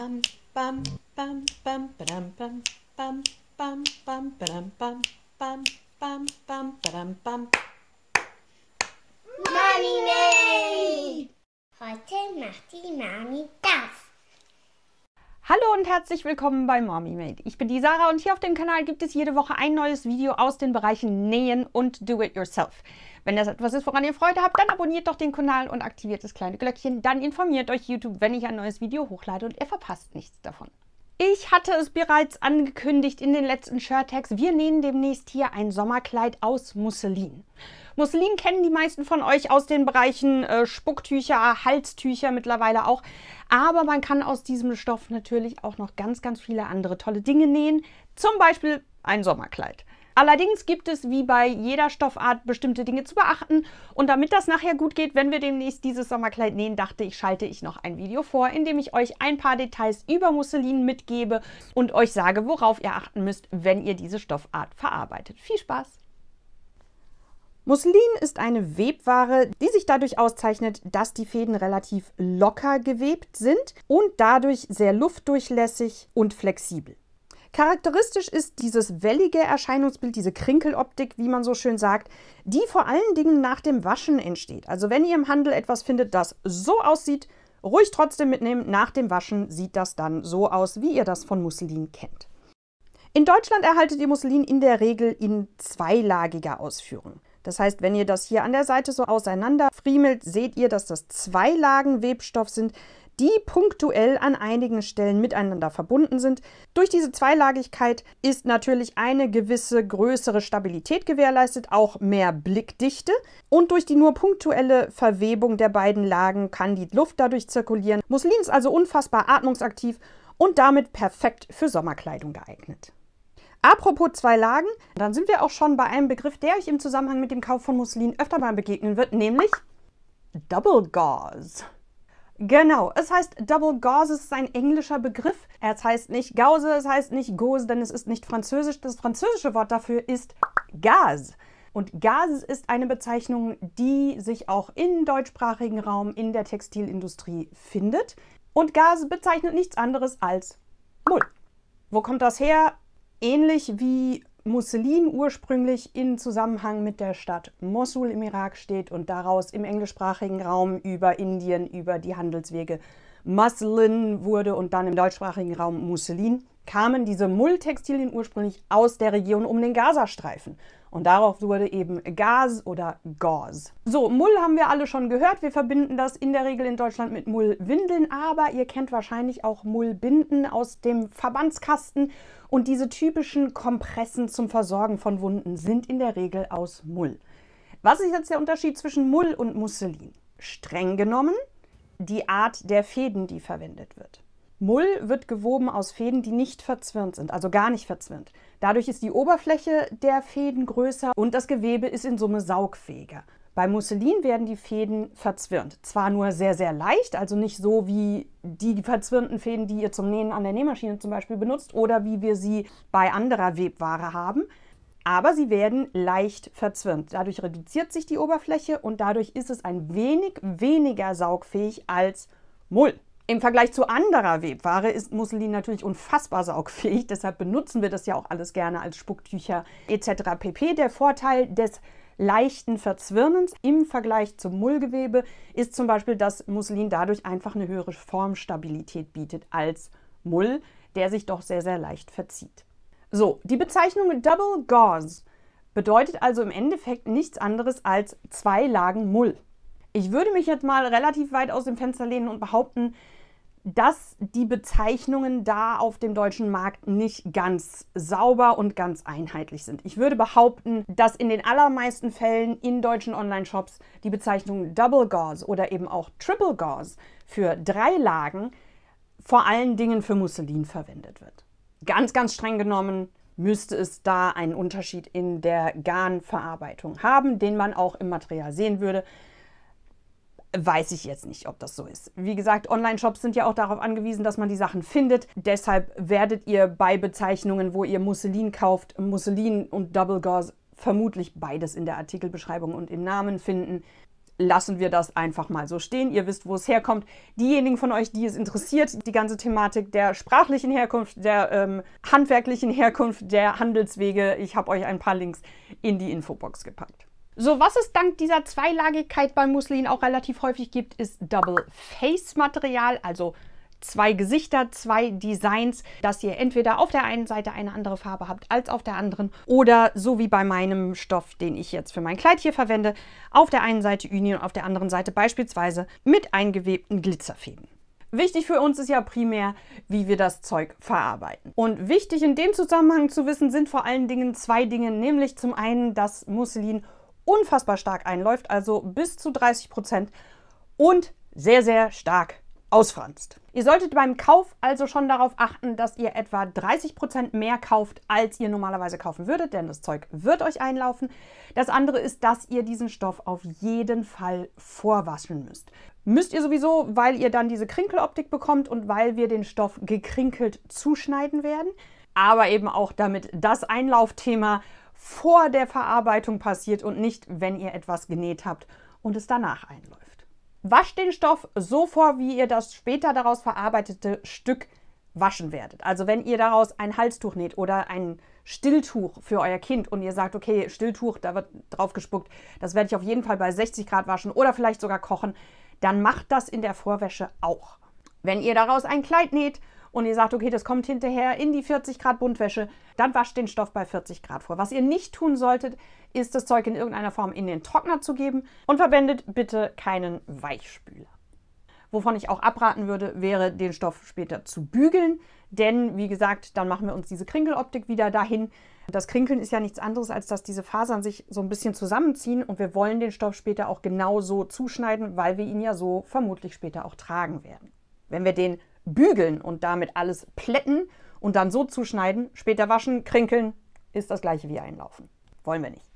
bum bum bum bum ba-dum bum bum bum bum ba-dum bum bum bum bum ba-dum bum. Money made! Heute macht die Mami das. Hallo und herzlich willkommen bei Mommy Made. Ich bin die Sarah und hier auf dem Kanal gibt es jede Woche ein neues Video aus den Bereichen Nähen und Do-It-Yourself. Wenn das etwas ist, woran ihr Freude habt, dann abonniert doch den Kanal und aktiviert das kleine Glöckchen. Dann informiert euch YouTube, wenn ich ein neues Video hochlade und ihr verpasst nichts davon. Ich hatte es bereits angekündigt in den letzten Shirt-Tags. Wir nähen demnächst hier ein Sommerkleid aus Musselin. Musselin kennen die meisten von euch aus den Bereichen äh, Spucktücher, Halstücher mittlerweile auch. Aber man kann aus diesem Stoff natürlich auch noch ganz, ganz viele andere tolle Dinge nähen. Zum Beispiel ein Sommerkleid. Allerdings gibt es wie bei jeder Stoffart bestimmte Dinge zu beachten. Und damit das nachher gut geht, wenn wir demnächst dieses Sommerkleid nähen, dachte ich, schalte ich noch ein Video vor, in dem ich euch ein paar Details über Musselin mitgebe und euch sage, worauf ihr achten müsst, wenn ihr diese Stoffart verarbeitet. Viel Spaß! Musselin ist eine Webware, die sich dadurch auszeichnet, dass die Fäden relativ locker gewebt sind und dadurch sehr luftdurchlässig und flexibel. Charakteristisch ist dieses wellige Erscheinungsbild, diese Krinkeloptik, wie man so schön sagt, die vor allen Dingen nach dem Waschen entsteht. Also wenn ihr im Handel etwas findet, das so aussieht, ruhig trotzdem mitnehmen. Nach dem Waschen sieht das dann so aus, wie ihr das von Musselin kennt. In Deutschland erhaltet ihr Musselin in der Regel in zweilagiger Ausführung. Das heißt, wenn ihr das hier an der Seite so auseinander friemelt, seht ihr, dass das zwei Lagen Webstoff sind, die punktuell an einigen Stellen miteinander verbunden sind. Durch diese Zweilagigkeit ist natürlich eine gewisse größere Stabilität gewährleistet, auch mehr Blickdichte. Und durch die nur punktuelle Verwebung der beiden Lagen kann die Luft dadurch zirkulieren. Musselin ist also unfassbar atmungsaktiv und damit perfekt für Sommerkleidung geeignet. Apropos zwei Lagen, dann sind wir auch schon bei einem Begriff, der euch im Zusammenhang mit dem Kauf von Musselin öfter mal begegnen wird, nämlich Double Gauze. Genau, es heißt Double Gauze, es ist ein englischer Begriff. Es heißt nicht Gause, es heißt nicht Gauze, denn es ist nicht französisch. Das französische Wort dafür ist Gaz. Und Gaz ist eine Bezeichnung, die sich auch im deutschsprachigen Raum in der Textilindustrie findet. Und Gaz bezeichnet nichts anderes als Mull. Wo kommt das her? Ähnlich wie Musselin ursprünglich in Zusammenhang mit der Stadt Mosul im Irak steht und daraus im englischsprachigen Raum über Indien, über die Handelswege Muslin wurde und dann im deutschsprachigen Raum Musselin, kamen diese Mulltextilien ursprünglich aus der Region um den Gazastreifen. Und darauf wurde eben Gas oder Gauze. So, Mull haben wir alle schon gehört. Wir verbinden das in der Regel in Deutschland mit Mullwindeln, aber ihr kennt wahrscheinlich auch Mullbinden aus dem Verbandskasten. Und diese typischen Kompressen zum Versorgen von Wunden sind in der Regel aus Mull. Was ist jetzt der Unterschied zwischen Mull und Musselin? Streng genommen die Art der Fäden, die verwendet wird. Mull wird gewoben aus Fäden, die nicht verzwirnt sind, also gar nicht verzwirnt. Dadurch ist die Oberfläche der Fäden größer und das Gewebe ist in Summe saugfähiger. Bei Musselin werden die Fäden verzwirnt. Zwar nur sehr, sehr leicht, also nicht so wie die verzwirnten Fäden, die ihr zum Nähen an der Nähmaschine zum Beispiel benutzt oder wie wir sie bei anderer Webware haben, aber sie werden leicht verzwirnt. Dadurch reduziert sich die Oberfläche und dadurch ist es ein wenig weniger saugfähig als Mull. Im Vergleich zu anderer Webware ist Musselin natürlich unfassbar saugfähig, deshalb benutzen wir das ja auch alles gerne als Spucktücher etc. pp. Der Vorteil des leichten Verzwirnens im Vergleich zum Mullgewebe ist zum Beispiel, dass Musselin dadurch einfach eine höhere Formstabilität bietet als Mull, der sich doch sehr, sehr leicht verzieht. So, die Bezeichnung Double Gauze bedeutet also im Endeffekt nichts anderes als zwei Lagen Mull. Ich würde mich jetzt mal relativ weit aus dem Fenster lehnen und behaupten, dass die Bezeichnungen da auf dem deutschen Markt nicht ganz sauber und ganz einheitlich sind. Ich würde behaupten, dass in den allermeisten Fällen in deutschen Online-Shops die Bezeichnung Double Gauze oder eben auch Triple Gauze für drei Lagen vor allen Dingen für Musselin verwendet wird. Ganz, ganz streng genommen müsste es da einen Unterschied in der Garnverarbeitung haben, den man auch im Material sehen würde. Weiß ich jetzt nicht, ob das so ist. Wie gesagt, Online-Shops sind ja auch darauf angewiesen, dass man die Sachen findet. Deshalb werdet ihr bei Bezeichnungen, wo ihr Musselin kauft, Musselin und Double Gauze vermutlich beides in der Artikelbeschreibung und im Namen finden. lassen wir das einfach mal so stehen. Ihr wisst, wo es herkommt. Diejenigen von euch, die es interessiert, die ganze Thematik der sprachlichen Herkunft, der ähm, handwerklichen Herkunft, der Handelswege, ich habe euch ein paar Links in die Infobox gepackt. So, was es dank dieser Zweilagigkeit beim Muslin auch relativ häufig gibt, ist Double Face Material, also zwei Gesichter, zwei Designs, dass ihr entweder auf der einen Seite eine andere Farbe habt als auf der anderen oder so wie bei meinem Stoff, den ich jetzt für mein Kleid hier verwende, auf der einen Seite Uni und auf der anderen Seite beispielsweise mit eingewebten Glitzerfäden. Wichtig für uns ist ja primär, wie wir das Zeug verarbeiten. Und wichtig in dem Zusammenhang zu wissen sind vor allen Dingen zwei Dinge, nämlich zum einen, dass Musselin unfassbar stark einläuft, also bis zu 30 Prozent und sehr, sehr stark ausfranst. Ihr solltet beim Kauf also schon darauf achten, dass ihr etwa 30% mehr kauft, als ihr normalerweise kaufen würdet, denn das Zeug wird euch einlaufen. Das andere ist, dass ihr diesen Stoff auf jeden Fall vorwaschen müsst. Müsst ihr sowieso, weil ihr dann diese Krinkeloptik bekommt und weil wir den Stoff gekrinkelt zuschneiden werden, aber eben auch damit das Einlaufthema vor der Verarbeitung passiert und nicht, wenn ihr etwas genäht habt und es danach einläuft. Wascht den Stoff so vor, wie ihr das später daraus verarbeitete Stück waschen werdet. Also wenn ihr daraus ein Halstuch näht oder ein Stilltuch für euer Kind und ihr sagt, okay, Stilltuch, da wird drauf gespuckt, das werde ich auf jeden Fall bei 60 Grad waschen oder vielleicht sogar kochen, dann macht das in der Vorwäsche auch. Wenn ihr daraus ein Kleid näht und ihr sagt, okay, das kommt hinterher in die 40 Grad Buntwäsche, dann wascht den Stoff bei 40 Grad vor. Was ihr nicht tun solltet, ist das Zeug in irgendeiner Form in den Trockner zu geben und verwendet bitte keinen Weichspüler. Wovon ich auch abraten würde, wäre den Stoff später zu bügeln, denn wie gesagt, dann machen wir uns diese Krinkeloptik wieder dahin. Das Krinkeln ist ja nichts anderes, als dass diese Fasern sich so ein bisschen zusammenziehen und wir wollen den Stoff später auch genau so zuschneiden, weil wir ihn ja so vermutlich später auch tragen werden. Wenn wir den bügeln und damit alles plätten und dann so zuschneiden, später waschen, krinkeln, ist das gleiche wie einlaufen. Wollen wir nicht.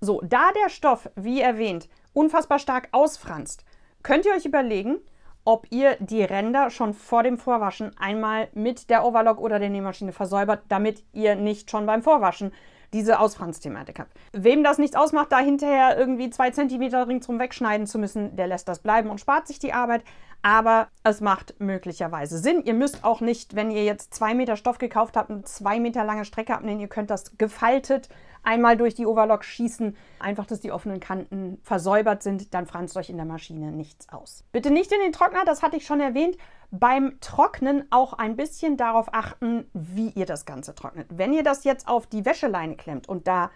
So, da der Stoff, wie erwähnt, unfassbar stark ausfranst, könnt ihr euch überlegen, ob ihr die Ränder schon vor dem Vorwaschen einmal mit der Overlock oder der Nähmaschine versäubert, damit ihr nicht schon beim Vorwaschen diese Ausfranz-Thematik habt. Wem das nichts ausmacht, da hinterher irgendwie zwei Zentimeter ringsrum wegschneiden zu müssen, der lässt das bleiben und spart sich die Arbeit. Aber es macht möglicherweise Sinn. Ihr müsst auch nicht, wenn ihr jetzt zwei Meter Stoff gekauft habt, eine zwei Meter lange Strecke abnehmen. Ihr könnt das gefaltet einmal durch die Overlock schießen. Einfach, dass die offenen Kanten versäubert sind. Dann franzt euch in der Maschine nichts aus. Bitte nicht in den Trockner, das hatte ich schon erwähnt. Beim Trocknen auch ein bisschen darauf achten, wie ihr das Ganze trocknet. Wenn ihr das jetzt auf die Wäscheleine klemmt und da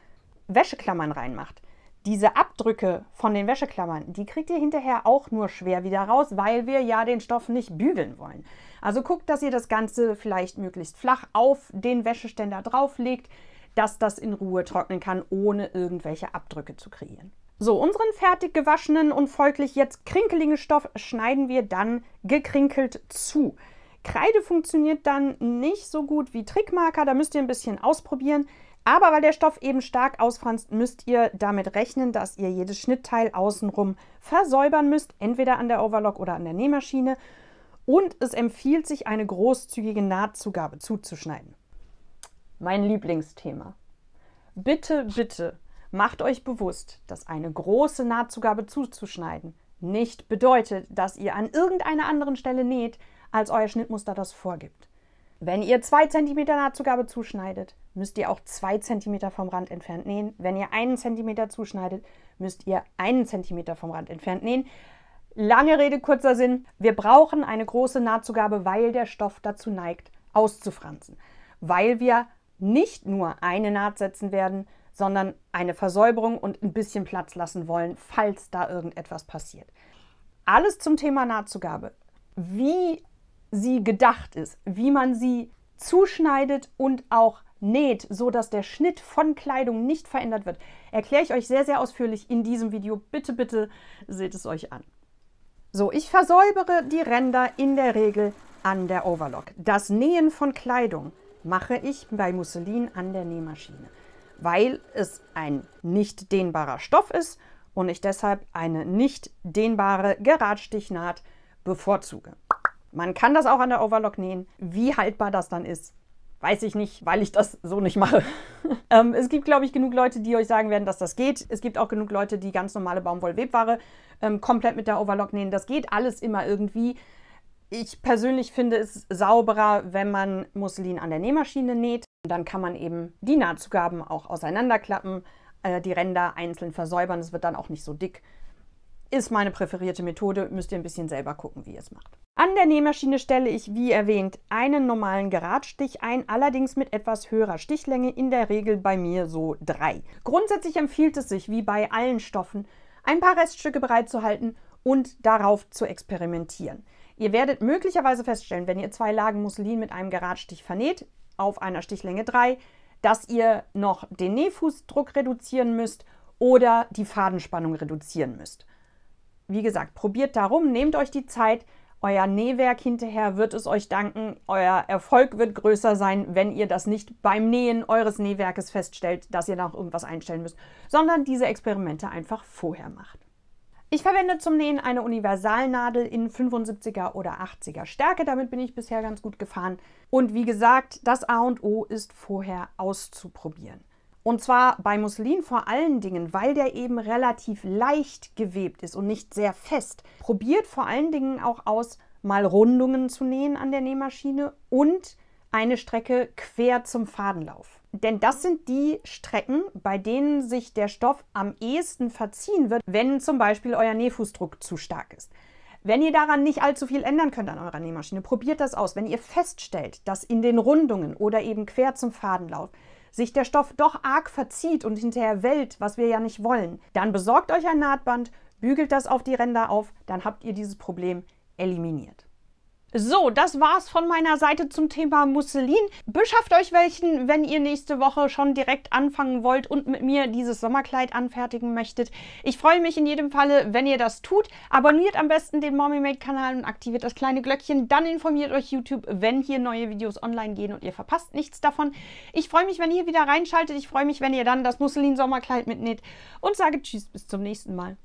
Wäscheklammern reinmacht, diese Abdrücke von den Wäscheklammern, die kriegt ihr hinterher auch nur schwer wieder raus, weil wir ja den Stoff nicht bügeln wollen. Also guckt, dass ihr das Ganze vielleicht möglichst flach auf den Wäscheständer drauflegt, dass das in Ruhe trocknen kann, ohne irgendwelche Abdrücke zu kreieren. So, unseren fertig gewaschenen und folglich jetzt krinkeligen Stoff schneiden wir dann gekrinkelt zu. Kreide funktioniert dann nicht so gut wie Trickmarker, da müsst ihr ein bisschen ausprobieren. Aber weil der Stoff eben stark ausfranst, müsst ihr damit rechnen, dass ihr jedes Schnittteil außenrum versäubern müsst, entweder an der Overlock oder an der Nähmaschine. Und es empfiehlt sich, eine großzügige Nahtzugabe zuzuschneiden. Mein Lieblingsthema. Bitte, bitte macht euch bewusst, dass eine große Nahtzugabe zuzuschneiden nicht bedeutet, dass ihr an irgendeiner anderen Stelle näht, als euer Schnittmuster das vorgibt. Wenn ihr 2 cm Nahtzugabe zuschneidet, müsst ihr auch 2 cm vom Rand entfernt nähen. Wenn ihr 1 cm zuschneidet, müsst ihr 1 cm vom Rand entfernt nähen. Lange Rede, kurzer Sinn. Wir brauchen eine große Nahtzugabe, weil der Stoff dazu neigt, auszufransen. Weil wir nicht nur eine Naht setzen werden, sondern eine Versäuberung und ein bisschen Platz lassen wollen, falls da irgendetwas passiert. Alles zum Thema Nahtzugabe. Wie sie gedacht ist, wie man sie zuschneidet und auch näht, so dass der Schnitt von Kleidung nicht verändert wird, erkläre ich euch sehr, sehr ausführlich in diesem Video. Bitte, bitte seht es euch an. So, ich versäubere die Ränder in der Regel an der Overlock. Das Nähen von Kleidung mache ich bei Musselin an der Nähmaschine, weil es ein nicht dehnbarer Stoff ist und ich deshalb eine nicht dehnbare Geradsstichnaht bevorzuge. Man kann das auch an der Overlock nähen. Wie haltbar das dann ist, Weiß ich nicht, weil ich das so nicht mache. ähm, es gibt, glaube ich, genug Leute, die euch sagen werden, dass das geht. Es gibt auch genug Leute, die ganz normale Baumwollwebware ähm, komplett mit der Overlock nähen. Das geht alles immer irgendwie. Ich persönlich finde es sauberer, wenn man Muslin an der Nähmaschine näht. Dann kann man eben die Nahtzugaben auch auseinanderklappen, äh, die Ränder einzeln versäubern. Es wird dann auch nicht so dick. Ist meine präferierte Methode. Müsst ihr ein bisschen selber gucken, wie ihr es macht. An der Nähmaschine stelle ich, wie erwähnt, einen normalen Geradstich ein, allerdings mit etwas höherer Stichlänge, in der Regel bei mir so drei. Grundsätzlich empfiehlt es sich, wie bei allen Stoffen, ein paar Reststücke bereitzuhalten und darauf zu experimentieren. Ihr werdet möglicherweise feststellen, wenn ihr zwei Lagen Muslin mit einem Geradstich vernäht, auf einer Stichlänge 3, dass ihr noch den Nähfußdruck reduzieren müsst oder die Fadenspannung reduzieren müsst. Wie gesagt, probiert darum, nehmt euch die Zeit. Euer Nähwerk hinterher wird es euch danken. Euer Erfolg wird größer sein, wenn ihr das nicht beim Nähen eures Nähwerkes feststellt, dass ihr noch irgendwas einstellen müsst, sondern diese Experimente einfach vorher macht. Ich verwende zum Nähen eine Universalnadel in 75er oder 80er Stärke. Damit bin ich bisher ganz gut gefahren. Und wie gesagt, das A und O ist vorher auszuprobieren. Und zwar bei Muslin vor allen Dingen, weil der eben relativ leicht gewebt ist und nicht sehr fest. Probiert vor allen Dingen auch aus, mal Rundungen zu nähen an der Nähmaschine und eine Strecke quer zum Fadenlauf. Denn das sind die Strecken, bei denen sich der Stoff am ehesten verziehen wird, wenn zum Beispiel euer Nähfußdruck zu stark ist. Wenn ihr daran nicht allzu viel ändern könnt an eurer Nähmaschine, probiert das aus. Wenn ihr feststellt, dass in den Rundungen oder eben quer zum Fadenlauf sich der Stoff doch arg verzieht und hinterher wellt, was wir ja nicht wollen, dann besorgt euch ein Nahtband, bügelt das auf die Ränder auf, dann habt ihr dieses Problem eliminiert. So, das war's von meiner Seite zum Thema Musselin. Beschafft euch welchen, wenn ihr nächste Woche schon direkt anfangen wollt und mit mir dieses Sommerkleid anfertigen möchtet. Ich freue mich in jedem Falle, wenn ihr das tut. Abonniert am besten den Mommymade-Kanal und aktiviert das kleine Glöckchen. Dann informiert euch YouTube, wenn hier neue Videos online gehen und ihr verpasst nichts davon. Ich freue mich, wenn ihr wieder reinschaltet. Ich freue mich, wenn ihr dann das Musselin-Sommerkleid mitnäht und sage Tschüss, bis zum nächsten Mal.